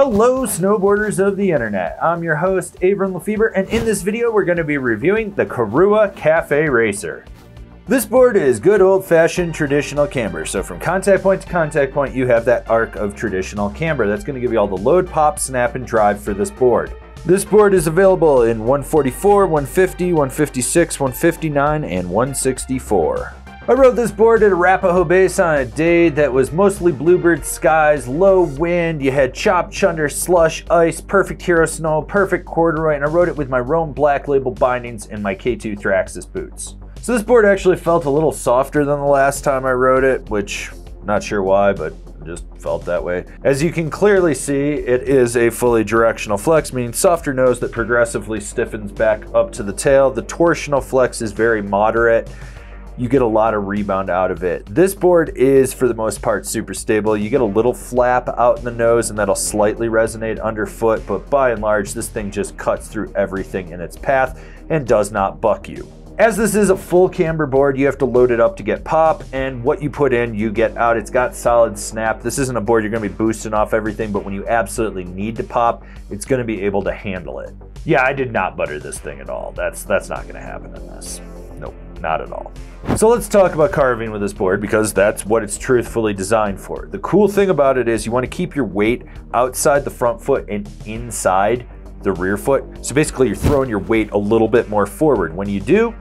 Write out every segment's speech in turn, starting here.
Hello, snowboarders of the internet. I'm your host, Avran LeFeber, and in this video, we're going to be reviewing the Korua Cafe Racer. This board is good old-fashioned traditional camber. So from contact point to contact point, you have that arc of traditional camber. That's going to give you all the load, pop, snap, and drive for this board. This board is available in 144, 150, 156, 159, and 164. I rode this board at Arapahoe Base on a day that was mostly bluebird skies, low wind, you had chop, chunder, slush, ice, perfect hero snow, perfect corduroy, and I rode it with my Rome Black Label bindings and my K2 Thraxis boots. So this board actually felt a little softer than the last time I rode it, which not sure why, but just felt that way. As you can clearly see, it is a fully directional flex, meaning softer nose that progressively stiffens back up to the tail. The torsional flex is very moderate you get a lot of rebound out of it. This board is, for the most part, super stable. You get a little flap out in the nose and that'll slightly resonate underfoot, but by and large, this thing just cuts through everything in its path and does not buck you. As this is a full camber board, you have to load it up to get pop, and what you put in, you get out. It's got solid snap. This isn't a board you're gonna be boosting off everything, but when you absolutely need to pop, it's gonna be able to handle it. Yeah, I did not butter this thing at all. That's, that's not gonna happen in this. Not at all. So let's talk about carving with this board because that's what it's truthfully designed for. The cool thing about it is you want to keep your weight outside the front foot and inside the rear foot. So basically you're throwing your weight a little bit more forward. When you do,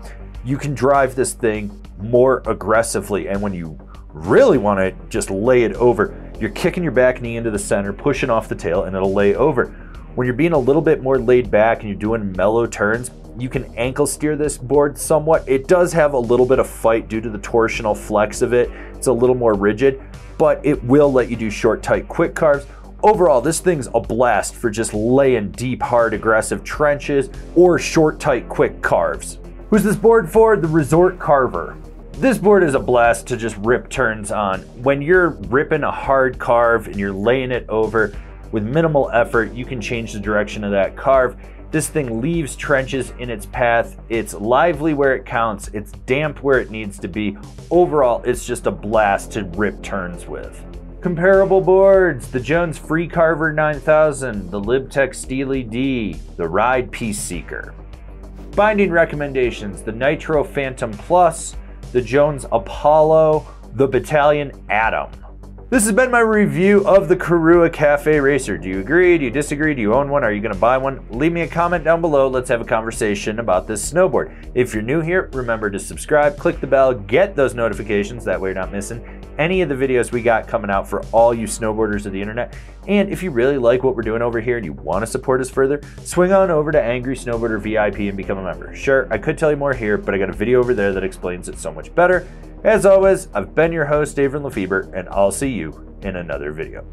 you can drive this thing more aggressively. And when you really want to just lay it over, you're kicking your back knee into the center, pushing off the tail, and it'll lay over. When you're being a little bit more laid back and you're doing mellow turns, you can ankle steer this board somewhat. It does have a little bit of fight due to the torsional flex of it. It's a little more rigid, but it will let you do short, tight, quick carves. Overall, this thing's a blast for just laying deep, hard, aggressive trenches or short, tight, quick carves. Who's this board for? The Resort Carver. This board is a blast to just rip turns on. When you're ripping a hard carve and you're laying it over with minimal effort, you can change the direction of that carve this thing leaves trenches in its path. It's lively where it counts. It's damp where it needs to be. Overall, it's just a blast to rip turns with. Comparable boards, the Jones Freecarver 9000, the Libtech Steely D, the Ride Peace Seeker. Binding recommendations, the Nitro Phantom Plus, the Jones Apollo, the Bataleon Atom. This has been my review of the Korua Cafe Racer. Do you agree? Do you disagree? Do you own one? Are you going to buy one? Leave me a comment down below. Let's have a conversation about this snowboard. If you're new here, remember to subscribe, click the bell, get those notifications. That way you're not missing any of the videos we got coming out for all you snowboarders of the internet. And if you really like what we're doing over here and you want to support us further, swing on over to Angry Snowboarder VIP and become a member. Sure, I could tell you more here, but I got a video over there that explains it so much better. As always, I've been your host, Avran LeFeber, and I'll see you in another video.